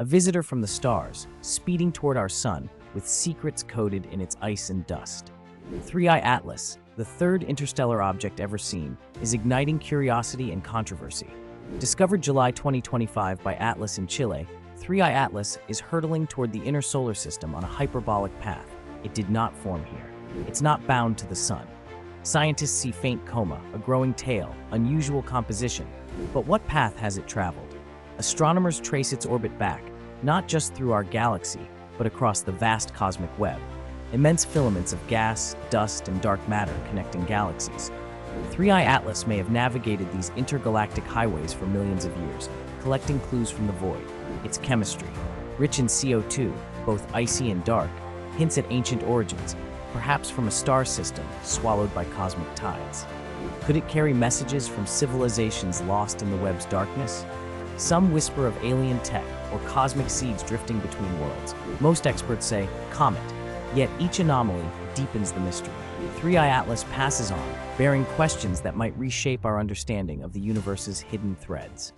a visitor from the stars, speeding toward our sun with secrets coded in its ice and dust. 3I Atlas, the third interstellar object ever seen, is igniting curiosity and controversy. Discovered July 2025 by Atlas in Chile, 3I Atlas is hurtling toward the inner solar system on a hyperbolic path. It did not form here. It's not bound to the sun. Scientists see faint coma, a growing tail, unusual composition. But what path has it traveled? Astronomers trace its orbit back, not just through our galaxy, but across the vast cosmic web. Immense filaments of gas, dust, and dark matter connecting galaxies. 3I Atlas may have navigated these intergalactic highways for millions of years, collecting clues from the void. Its chemistry, rich in CO2, both icy and dark, hints at ancient origins, perhaps from a star system swallowed by cosmic tides. Could it carry messages from civilizations lost in the web's darkness? Some whisper of alien tech or cosmic seeds drifting between worlds. Most experts say comet, yet each anomaly deepens the mystery. 3i Atlas passes on, bearing questions that might reshape our understanding of the universe's hidden threads.